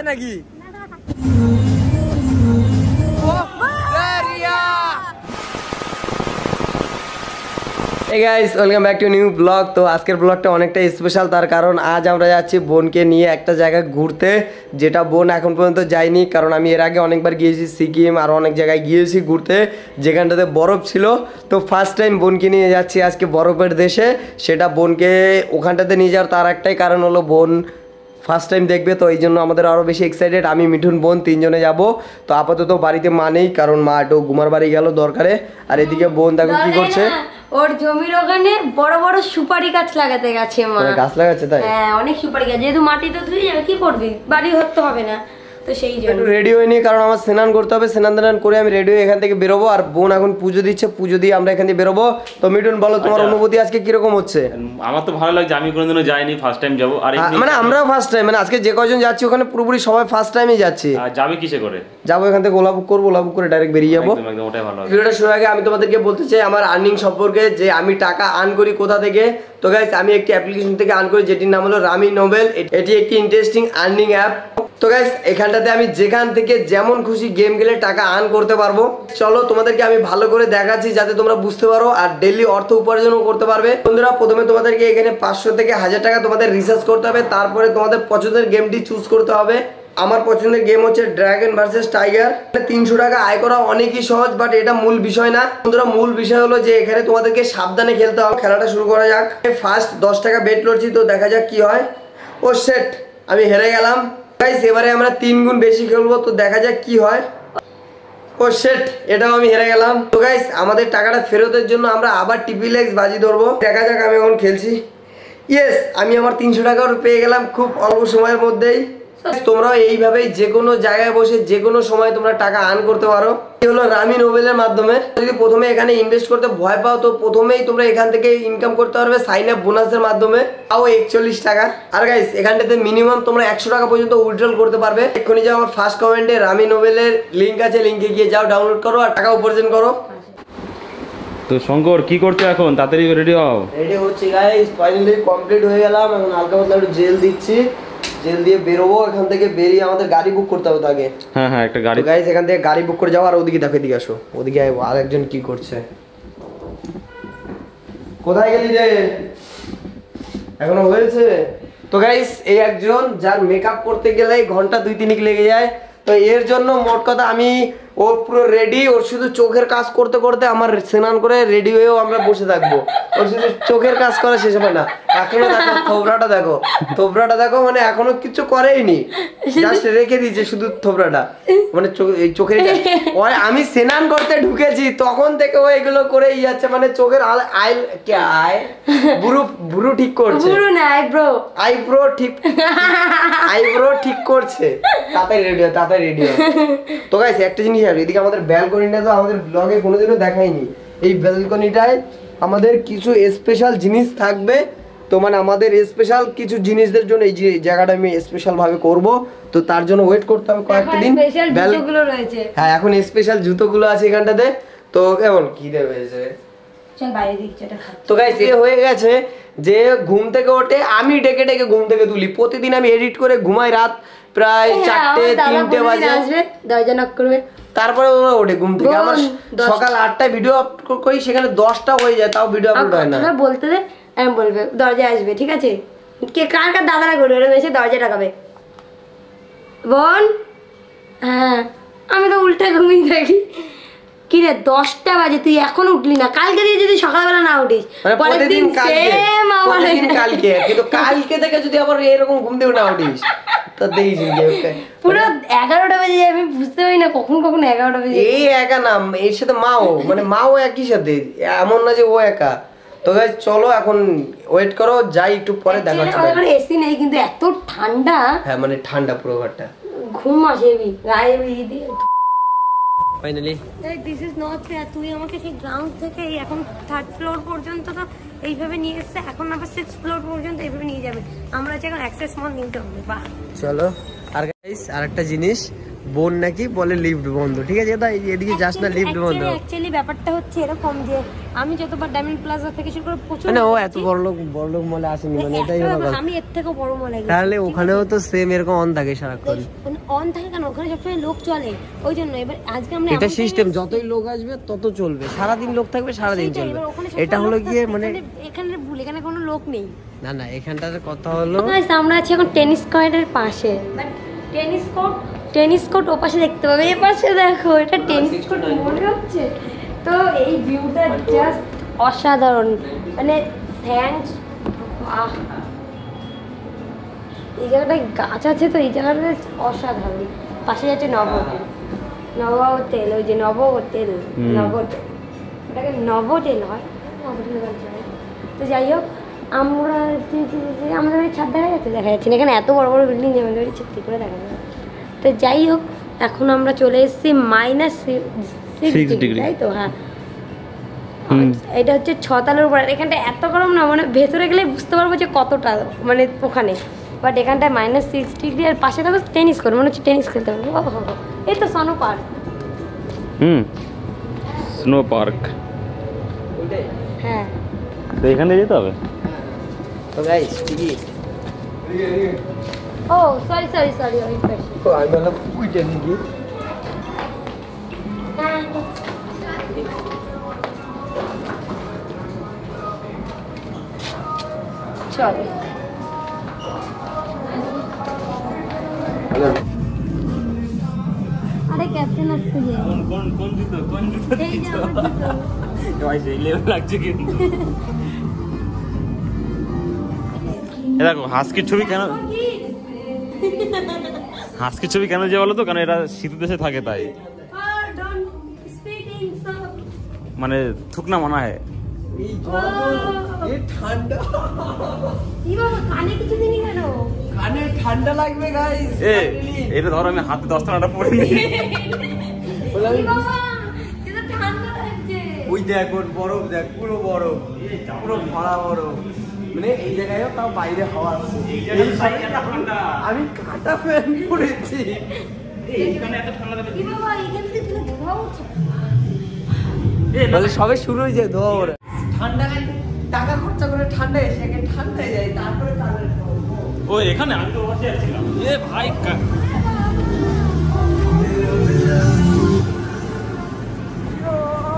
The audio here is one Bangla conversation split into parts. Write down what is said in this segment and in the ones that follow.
লেগেছে নাকি? Guys welcome back to new blog তো আজকের ব্লগটা অনেকটা স্পেশাল তার কারণ আজ আমরা যাচ্ছি বোনকে নিয়ে একটা জায়গায় ঘুরতে যেটা বোন এখন পর্যন্ত যায়নি কারণ আমি এর আগে অনেকবার গিয়েছি সিকিম আর অনেক জায়গায় গিয়েছি ঘুরতে যেখানটাতে বরফ ছিল। তো ফার্স্ট টাইম বোনকে নিয়ে যাচ্ছি আজকে বরফের দেশে সেটা বোনকে ওখানটাতে নিয়ে যাওয়ার তার একটাই কারণ হলো বোন ফার্স্ট টাইম দেখবে তো এই জন্য আমাদের আরও বেশি এক্সাইটেড আমি মিঠুন বোন তিনজনে যাব। তো আপাতত বাড়িতে মা নেই কারণ মা একটু ঘুমার বাড়ি গেল দরকারে। আর এদিকে বোন দেখো কি করছে? ওর জমির ওখানে বড় বড় সুপারি গাছ লাগাতে গেছে মা। গাছ লাগাচ্ছে তাই? হ্যাঁ অনেক সুপারি গাছ। যেহেতু মাটি তো ধুয়ে যাবে কি করবি? বাড়ি হতে হবে না। তো সেই জন্য। একটু রেডি হয়ে নিই কারণ আমার স্নান করতে হবে স্নান টান করে আমি রেডি হয়ে এখান থেকে বেরোবো আর বোন এখন পুজো দিচ্ছে পুজো দিয়ে আমরা এখান থেকে বেরোবো। তো মিঠুন বলো তোমার আচ্ছা। অনুভূতি আজকে কীরকম হচ্ছে? আমার তো ভালো লাগছে আমি কোনোদিনও যাইনি ফার্স্ট টাইম যাব। আর মানে আমরাও ফার্স্ট টাইম মানে আজকে যে কয়জন যাচ্ছি ওখানে পুরোপুরি সবাই ফার্স্ট টাইমই যাচ্ছি। যাবে কিসে করে? যাব এখান থেকে ওলা বুক করব ওলা বুক করে ডাইরেক্ট বেরিয়ে যাব। একদম একদম ওটাই ভালো ভিডিওটা শোনার আগে আমি তোমাদেরকে বলতে চাই আমার আর্নিং সম্পর্কে যে আমি টাকা আর্ন করি কোথা থেকে তো গাইস আমি একটি অ্যাপ্লিকেশন থেকে আর্ন করি যেটির নাম হলো রামি নোবেল এটি একটি ইন্টারেস্টিং আর্নিং অ্যাপ তো গাইস এখানটাতে আমি যেখান থেকে যেমন খুশি গেম খেলে টাকা আর্ন করতে পারব। চলো, তোমাদেরকে আমি ভালো করে দেখাচ্ছি যাতে তোমরা বুঝতে পারো আর ডেলি অর্থ উপার্জনও করতে পারবে। বন্ধুরা, প্রথমে তোমাদেরকে এখানে পাঁচশো থেকে হাজার টাকা তোমাদের রিসার্চ করতে হবে। তারপরে তোমাদের পছন্দের গেমটি চুজ করতে হবে। আমার পছন্দের গেম হচ্ছে ড্রাগন ভার্সেস টাইগার তিনশো টাকা আয় করা অনেকই সহজ বাট এটা মূল বিষয় না। বন্ধুরা, মূল বিষয় হলো যে এখানে তোমাদেরকে সাবধানে খেলতে হবে। খেলাটা শুরু করা যাক। ফার্স্ট দশ টাকা বেট লড়ছি, তো দেখা যাক কি হয়। ও সেট আমি হেরে গেলাম। গাইস এবারে আমরা তিন গুণ বেশি খেলব, তো দেখা যাক কি হয়। ও সেট এটাও আমি হেরে গেলাম। তো গাইস আমাদের টাকাটা ফেরতের জন্য আমরা আবার টিপিলেক্স বাজি ধরবো। দেখা যাক আমি এখন খেলছি। ইয়েস আমি আমার তিনশো টাকাও পেয়ে গেলাম খুব অল্প সময়ের মধ্যেই। তোমরাও এইভাবেই যে কোনো জায়গায় বসে যে কোনো সময় তোমরা টাকা আর্ন করতে পারো। এই হলো রামি নোবেলের মাধ্যমে। যদি প্রথমে এখানে ইনভেস্ট করতে ভয় পাও তো প্রথমেই তোমরা এখান থেকে ইনকাম করতে পারবে সাইন আপ বোনাসের মাধ্যমে। তাও একচল্লিশ টাকা। আর গাইস এখানটাতে মিনিমাম তোমরা একশো টাকা পর্যন্ত উইথড্রল করতে পারবে। এক্ষুনি যাও আমার ফার্স্ট কমেন্টে রামি নোবেলের লিঙ্ক আছে লিঙ্কে গিয়ে যাও ডাউনলোড করো আর টাকা উপার্জন করো। তো শঙ্কর কি করছ এখন? তাড়াতাড়ি রেডি হও। রেডি হচ্ছে গাইস ফাইনালি কমপ্লিট হয়ে গেলাম। এখন হালকা পাতলা একটু জেল দিচ্ছি। জেল দিয়ে বেরোবো এখান থেকে বেরিয়ে আমাদের গাড়ি বুক করতে হবে তাকে হ্যাঁ হ্যাঁ একটা গাড়ি গাইস এখান থেকে গাড়ি বুক করে যাও আর ওদিকে দেখো এদিকে আসো। ওদিকে কি করছে। কোথায় গেলি রে? এখনও হয়েছে? তো গাইস এই একজন যার মেকআপ করতে গেলে ঘণ্টা দুই তিনিক লেগে যায়। তো এর জন্য মোট কথা আমি ওর পুরো রেডি ওর শুধু চোখের কাজ করতে করতে আমার স্নান করে রেডি হয়েও আমরা বসে থাকব। ওর শুধু চোখের কাজ করা শেষ হবে না। এখনও দেখো থোবরাটা দেখো। থোবরাটা দেখো মানে এখনও কিছু করেইনি। জাস্ট রেখে দিয়েছে শুধু থোবরাটা। মানে এই চোখের ওই আমি স্নান করতে ঢুকেছি তখন থেকে ও এগুলো করেই যাচ্ছে। মানে চোখের আল আই কে আয় বুরু বুরু ঠিক করছে। পুরো নাই ব্রো আইব্রো ঠিক আইব্রো ঠিক করছে। তাড়াতাড়ি রেডি তাড়াতাড়ি রেডি তো গাইস একটা জিনিস আছে এদিকে আমাদের ব্যালকনিটা তো আমাদের ব্লগে কোনোদিনও দেখাইনি এই ব্যালকনিটায় আমাদের কিছু স্পেশাল জিনিস থাকবে। তো মানে আমাদের স্পেশাল কিছু জিনিসদের জন্য এই যে জায়গাটা আমি স্পেশাল ভাবে করব। তো তার জন্য ওয়েট করতে হবে কয়েকটা দিন। স্পেশাল জুতোগুলো রয়েছে। হ্যাঁ এখন স্পেশাল জুতোগুলো আছে এখানটাতে। তো কেমন কি দেবে চল বাইরে দিক যেটা খাচ্ছি। তো গাইস এ হয়ে গেছে যে ঘুম থেকে ওঠে আমি ডেকে ডেকে ঘুম থেকে তুলি। প্রতিদিন আমি এডিট করে ঘুমাই রাত প্রায় হ্যাঁ, চারটে তিনটে বাজে। আসবে দরজা করবে। তারপরে ওরা ওঠে ঘুম থেকে। আমার সকাল আটটায় ভিডিও আপ করি সেখানে দশটা হয়ে যায় তাও ভিডিও আপলোড হয় না। বলতে দে আমি বলবে দরজায় আসবে ঠিক আছে? কে কার কার দাদারা করবে ওরা এসে দরজা টাকাবে বোন? হ্যাঁ আমি তো উল্টা ঘুমিয়ে থাকি। কি রে দশটা বাজে তুই এখন উঠলি না? কালকে দিয়ে যদি সকালবেলা না উঠিস পরের দিন কালকে আমার কালকে কিন্তু কালকে থেকে যদি আবার এরকম ঘুম থেকে না উঠিস পুরো এগারোটা বাজে যায়, আমি বুঝতে পারি না কখন কখন এগারোটা বাজে এই একা না এর সাথে মাও মানে মাও একই সাথে এমন না যে ও একা। তো চলো এখন ওয়েট করো যাই একটু পরে দেখা হচ্ছে। এসি নেই কিন্তু এত ঠান্ডা। হ্যাঁ মানে ঠান্ডা পুরো ঘরটা। ঘুম আসে গায়ে দিয়ে finally this is not fair তুই আমাকে সেই গ্রাউন্ড থেকে এখন থার্ড ফ্লোর পর্যন্ত তো এইভাবে নিয়ে এসছে এখন আবার সিক্স ফ্লোর পর্যন্ত এইভাবে নিয়ে যাবে। আমরা হচ্ছে এখন অ্যাক্সেস মল নিতে হবে বাহ। চলো আর গাইস আরেকটা জিনিস বোন নাকি বলে লিফট বন্ধ ঠিক আছে? দাদা এদিকে যাস না লিফট বন্ধ। অ্যাকচুয়ালি ব্যাপারটা হচ্ছে এরকম যে আমি যতবার ডায়মন্ড প্লাজা থেকে শুরু করে প্রচুর মানে ও এত। বড় লোক বড় লোক মলে আসেনি মানে এটাই হলো কথা। আমি এর থেকেও বড় মলে গেছি তাহলে ওখানেও তো সেম এরকম অন থাকে সারাক্ষণ। অন থাকে কেন? ওখানে সবসময় লোক চলে ওই জন্য। এবার আজকে আমরা এটা সিস্টেম যতই লোক আসবে তত চলবে। সারাদিন লোক থাকবে সারাদিন সেইটাই, চলবে। এটা হলো গিয়ে মানে এখানে- ভুল এখানে কোনো লোক নেই। না না এখানটার কথা হলো আমরা আছি এখন টেনিস কর্টের পাশে। Tennis court? টেনিস কোর্ট ও পাশে দেখতে পাবে। এ পাশে দেখো এটা টেনিস কোর্ট মনে হচ্ছে। তো এই ভিউটা জাস্ট অসাধারণ। মানে থ্যাঙ্কস এই জায়গাটায় গাছ আছে তো এই জায়গাটা অসাধারণ। পাশে যাচ্ছে নব। নব হোটেল ওই যে নব হোটেল নব হোটেল ওটাকে নব হোটেল হয়? হয়। তো যাই হোক আমরা আমাদের বাড়ির ছাদ দেখা যাচ্ছে দেখা যাচ্ছে না। এখানে এত বড় বড় বিল্ডিং আমাদের বাড়ির ছাদ কী করে দেখা যাবে তো যাই হোক এখন আমরা চলে এসেছি মাইনাস সিক্স ডিগ্রি তাই তো? হ্যাঁ। এটা হচ্ছে ছতালের উপর। এখানটা এত গরম না মানে ভেতরে গেলে বুঝতে পারব যে কতটা মানে ওখানে। বাট এখানটায় মাইনাস সিক্স ডিগ্রি আর পাশে থাকো টেনিস করে মনে হচ্ছে টেনিস খেলতে পারব। এই তো সনো পার্ক হুম। স্নো পার্ক হ্যাঁ। তো এখানে যেতে হবে? তো গাইস টিকিট ও সরি সরি সরি ওই পাশে তো আমি বললাম উইটা টিকিট হ্যাঁ চলো আরে ক্যাপ্টেন আসছে যে কোন কোন জুতো কোন জুতো এই যে আমার জুতো। ভাই সেই লেভেল লাগছে কিন্তু এ দেখো, হাসকির ছবি কেন হাসকির ছবি কেন যে বলো তো? কারণ এটা শীত দেশে থাকে তাই. মানে থুকনা মানা হয়। ঠান্ডা লাগবে আমি হাতে ওই দেখ বরফ দেখ, পুরো বরফ, পুরো ভরা বরফ। মানে এই জায়গায় তাও বাইরে হাওয়া ঠান্ডা। আমি কাটা ফ্যান সবে শুরু হয়েছে ধোয়া ওরা ঠান্ডা টাকা খরচা করে ঠান্ডা এসে আগে ঠান্ডায় যায় তারপরে ও এখানে আমি তো বসে আছিলাম। এ ভাই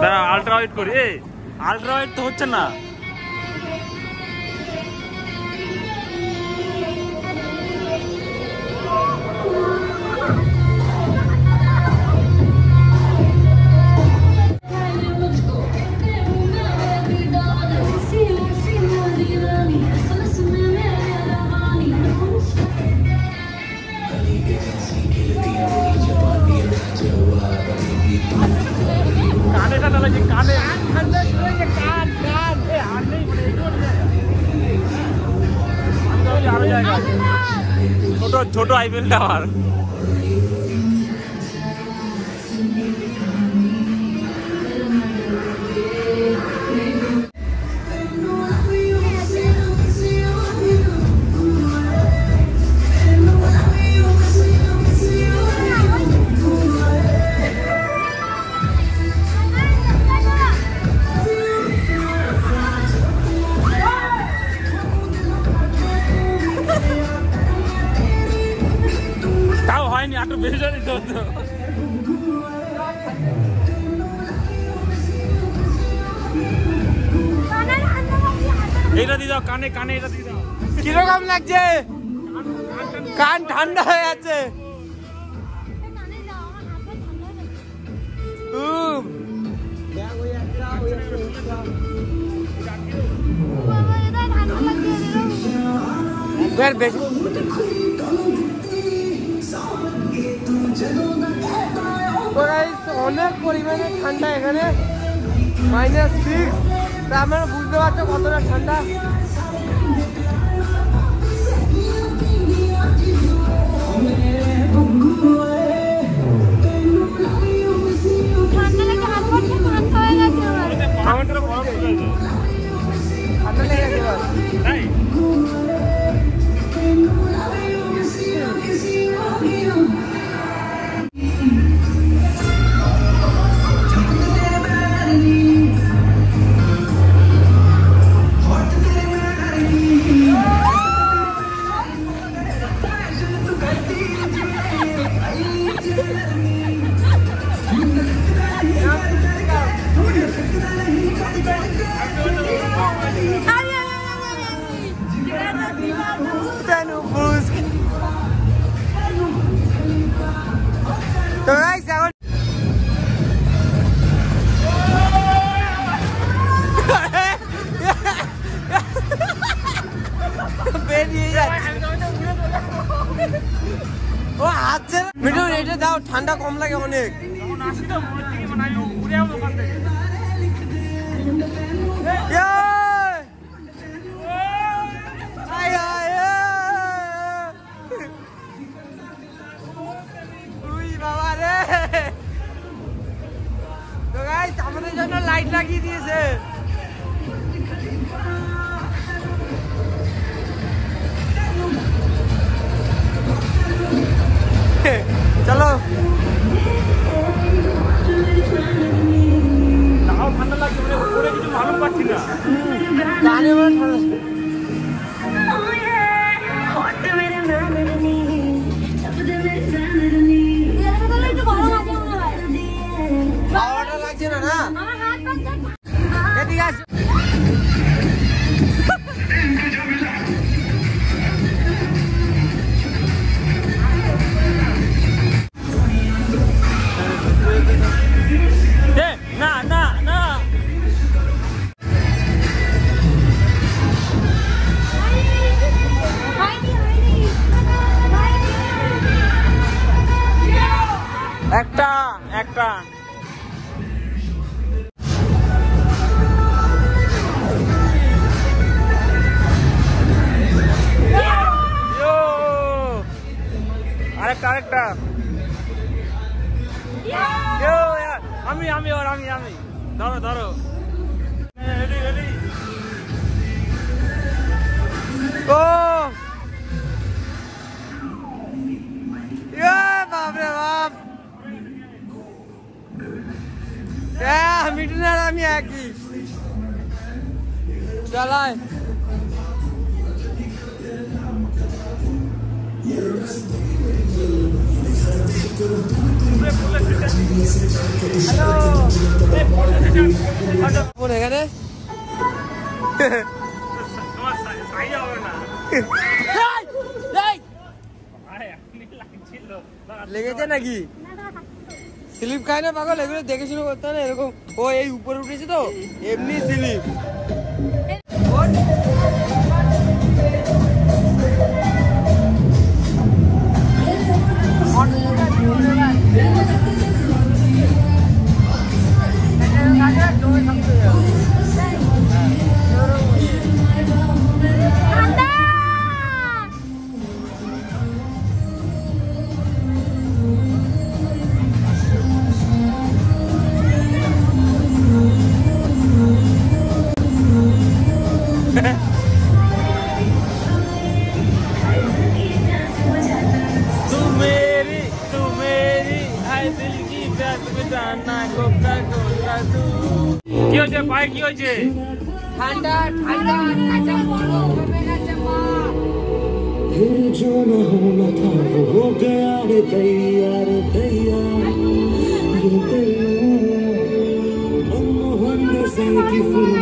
দাঁড়া আলট্রা ওয়াইড করি। এ আলট্রা ওয়াইড তো হচ্ছে না। কানে ঠান্ডা কানে। কান কান আর নেই ছোট ছোট আইপিএল টাওয়ার। হয়নি একটু বেশি জোরে এইটা দিয়ে দাও, কানে কানে এটা দিয়ে দাও। কীরকম লাগছে? কান ঠান্ডা হয়ে। বের বেশি অনেক পরিমাণে ঠান্ডা এখানে। মাইনাস সিক্স তা আমরা বুঝতে পারছ কতটা ঠান্ডা? ঠান্ডা লাগে গেছে গাইস আমাদের জন্য লাইট লাগিয়ে দিয়েছে চলো তাও ঠান্ডা লাগছে মানে উপরে কিছু মালুম পাচ্ছি না গানে মানে ঠান্ডা একটু একটা। একটা ইয়ো! আরেকটা আরেকটা। ইয়ো, ইয়া, আমি আমি ওর আমি আমি। ধরো ধরো। Ready ready. ও! ইয়ে! হ্যাঁ মিঠুন আর আমি একই। চালাই এখানে? লেগেছে নাকি? স্লিপ খায় না পাগল? এগুলো দেখে শুনে করতে না? এরকম ও এই উপরে উঠেছে তো? এমনি স্লিপ। হয়েছে পায়ে কি হয়েছে ঠান্ডা ঠান্ডা ঠান্ডা বড় কমে গেছে মা फिर जो न होना था वो हो गया रे दैया रे दैया ये दैया मनमोहन देसाई की फिल्मों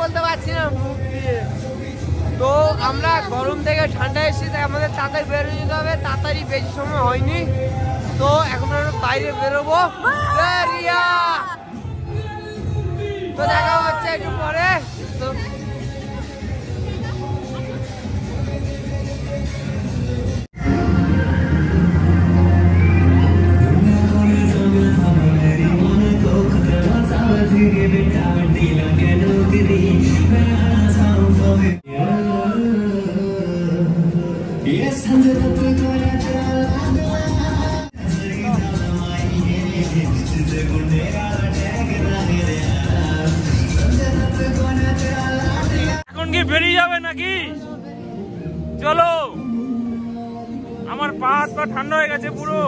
বলতে পারছি না। মুখ দিয়ে তো আমরা গরম থেকে ঠান্ডা এসেছি, তাই আমাদের তাড়াতাড়ি বেরো যেতে হবে। তাড়াতাড়ি বেশি সময় হয়নি। তো এখন আমরা বাইরে বেরোবো। রিয়া! তো দেখা হচ্ছে একটু পরে। তো আমার পা হাত পা ঠান্ডা হয়ে গেছে পুরো।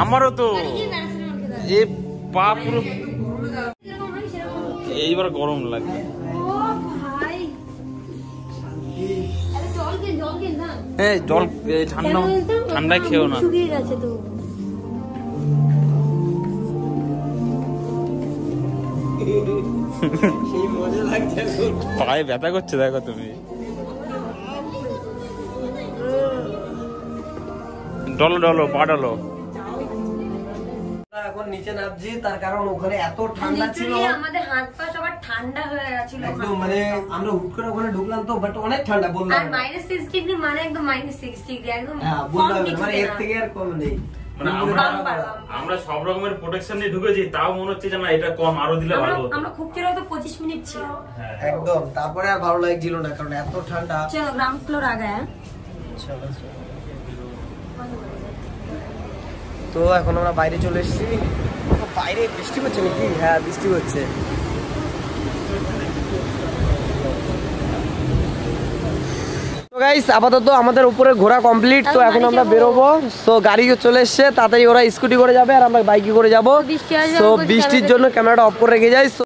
আমারও তো? এ পা পুরো। এইবার গরম লাগবে। জল হ্যাঁ ঠান্ডা ঠান্ডায় খেও না। শুকিয়ে গেছে তো। পায়ে ব্যথা করছে দেখো তুমি। ডলো ডলো পা ডলো এখন নিচে নামছি তার কারণ ওখানে এত ঠান্ডা ছিল। আমাদের হাত পা সবার ঠান্ডা হয়ে গেছিল একদম মানে আমরা হুট করে ওখানে ঢুকলাম তো বাট অনেক ঠান্ডা বললাম আর মাইনাস সিক্স ডিগ্রি মানে একদম মাইনাস সিক্স ডিগ্রি একদম হ্যাঁ বললাম মানে এর থেকে আর কম নেই। মানে আমরা আমরা সব রকমের প্রোটেকশন নিয়ে ঢুকেছি তাও মনে হচ্ছে যে না এটা কম আরও দিলে ভালো হতো। আমরা খুব ছিল তো পঁচিশ মিনিট ছিল। একদম। তারপরে আর ভালো লাগছিল না কারণ এত ঠান্ডা। চলো গ্রাউন্ড ফ্লোর আগে হ্যাঁ? তো এখন আমরা বাইরে চলে এসেছি। বাইরে বৃষ্টি হচ্ছে নাকি? হ্যাঁ বৃষ্টি হচ্ছে। গাইস আপাতত আমাদের উপরে ঘোরা কমপ্লিট তো এখন আমরা বেরোবো। তো গাড়ি চলে এসছে তাড়াতাড়ি ওরা স্কুটি করে যাবে আর আমরা বাইকে করে যাব। তো বৃষ্টির জন্য ক্যামেরাটা অফ করে রেখে যাই।